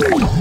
Ooh.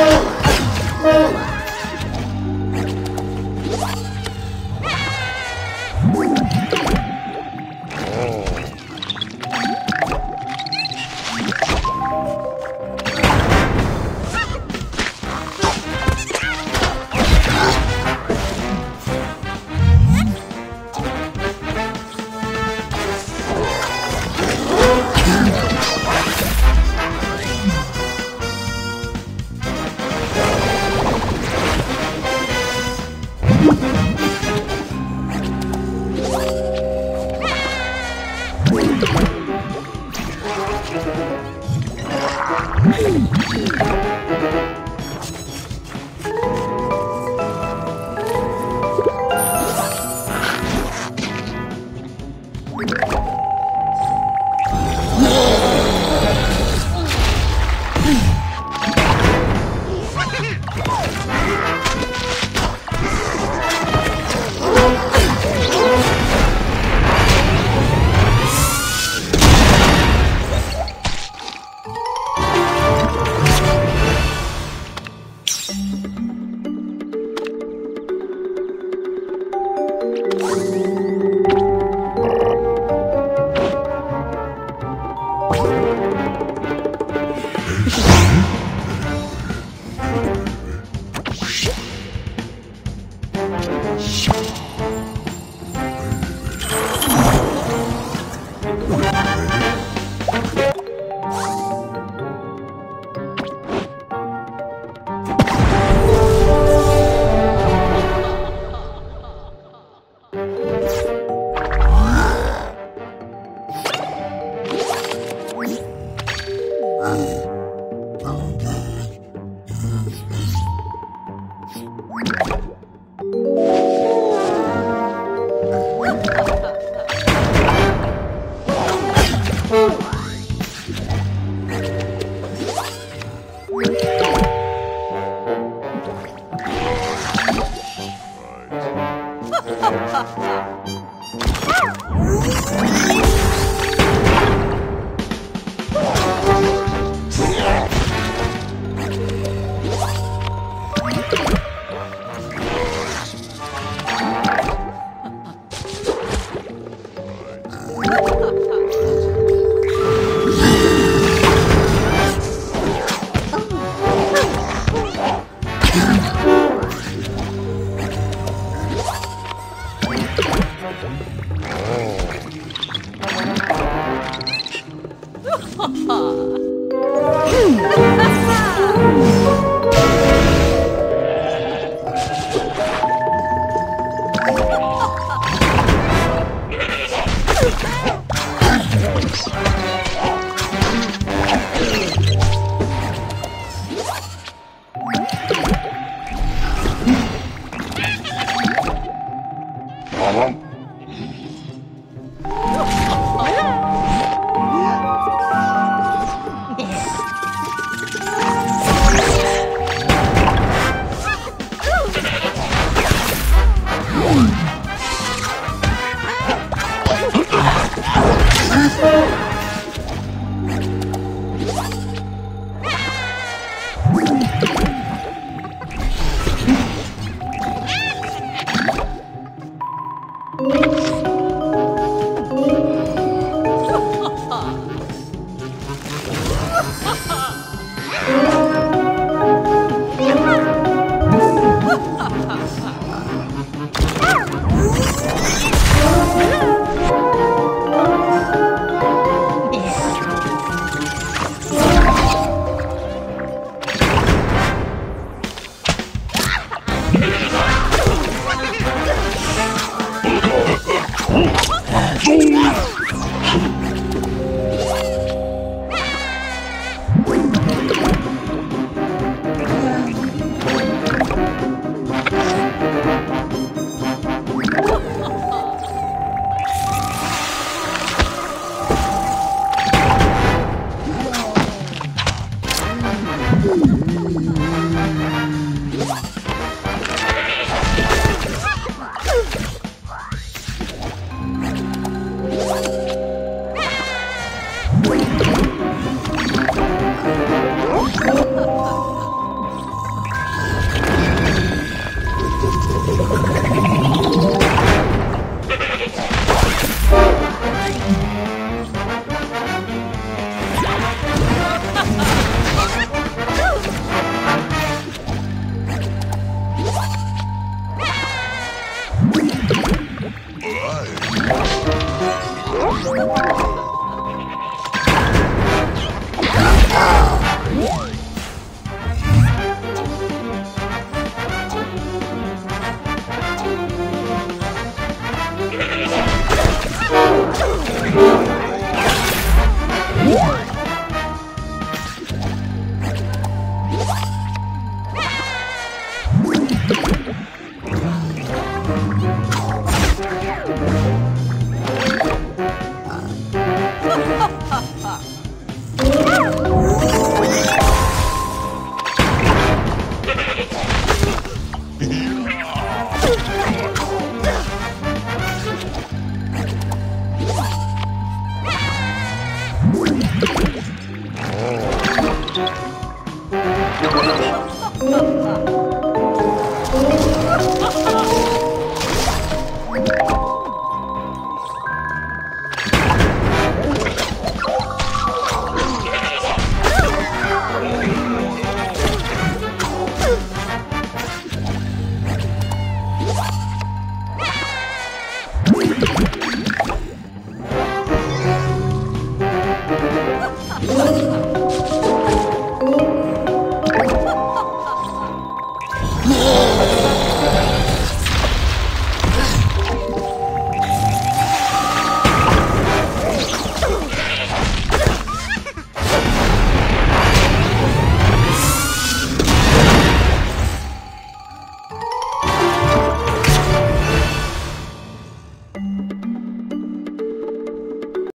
Oh! won't Ugh.